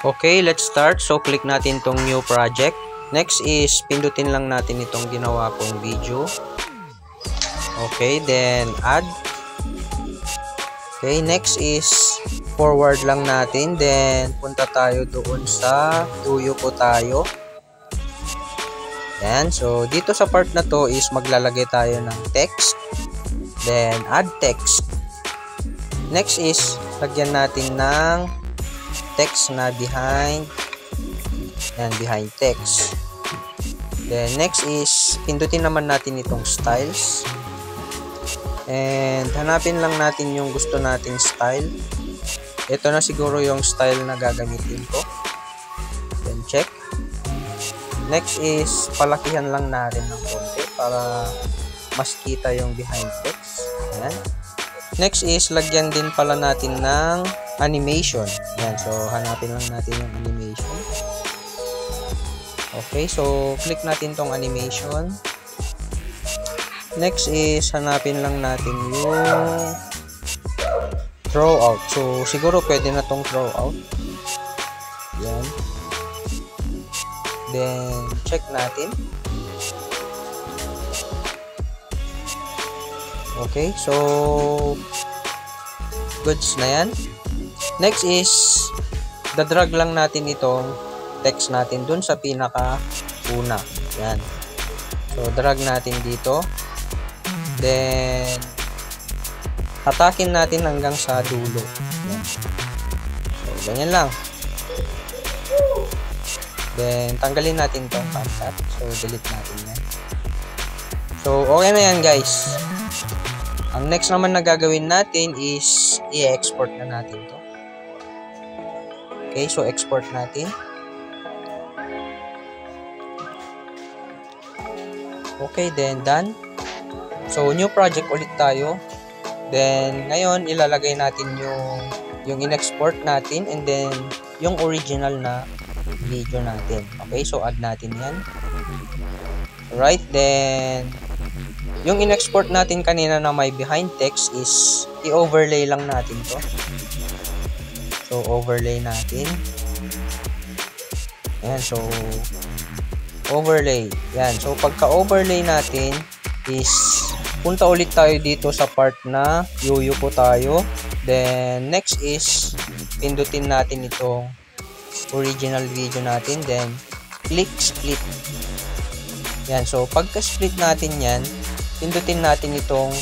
Okay, let's start. So, click natin tong new project. Next is, pindutin lang natin itong ginawa kong video. Okay, then add. Okay, next is, forward lang natin. Then, punta tayo doon sa tuyo po tayo. Yan. So, dito sa part na to is maglalagay tayo ng text. Then, add text. Next is, lagyan natin ng text na behind. Yan, behind text. Then, next is, pindutin naman natin itong styles. And, hanapin lang natin yung gusto nating style. Ito na siguro yung style na gagamitin ko. Then, check. Next is, palakihan lang natin ng konti para mas kita yung behind text. Ayan. Next is, lagyan din pala natin ng animation. Ayan, so hanapin lang natin yung animation. Okay, so click natin tong animation. Next is, hanapin lang natin yung throw out. So, siguro pwede na tong throw out. Yan. Then, check natin. Okay, so goods na yan. Next is dadrag lang natin itong text natin dun sa pinaka una. Yan. So drag natin dito. Then hatakin natin hanggang sa dulo. Yan. So ganyan lang. Then tanggalin natin tong contact. So delete natin yan. So okay na yan guys. Ang next naman na gagawin natin is i-export na natin to. Okay, so export natin. Okay, then done. So new project ulit tayo. Then ngayon ilalagay natin yung yung in-export natin and then yung original na video natin. Okay, so add natin 'yan. Right, then yung in-export natin kanina na may behind text is i-overlay lang natin to. So, overlay natin. Ayan, so, overlay. Yan, so pagka-overlay natin is punta ulit tayo dito sa part na yuyuko tayo. Then, next is pindutin natin itong original video natin. Then, click split. Yan, so pagka-split natin yan, pindutin natin itong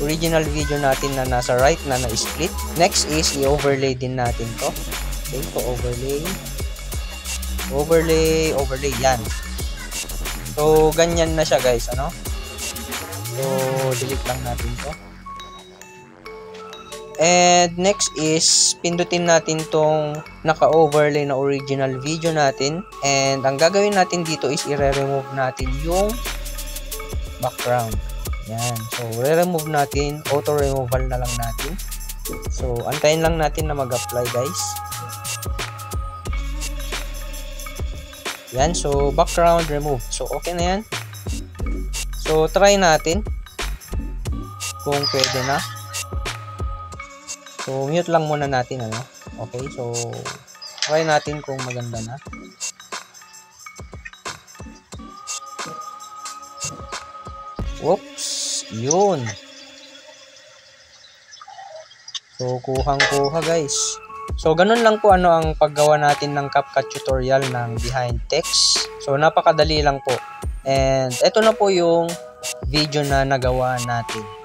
original video natin na nasa right na na-split. Next is i-overlay din natin to. Okay, so overlay. Overlay, overlay, yan. So, ganyan na siya guys, ano? So, delete lang natin to. And next is pindutin natin tong naka-overlay na original video natin. And ang gagawin natin dito is i-remove natin yung background. Yan. So, re-remove natin. Auto-removal na lang natin. So, antayin lang natin na mag-apply guys. Yan. So, background remove. So, okay na yan. So, try natin. Kung pwede na. So, mute lang muna natin. Ano? Okay. So, try natin kung maganda na. Whoops. Yun. So, kuhang-kuha guys. So, ganun lang po ano ang paggawa natin ng CapCut tutorial ng behind text. So, napakadali lang po. And, ito na po yung video na nagawa natin.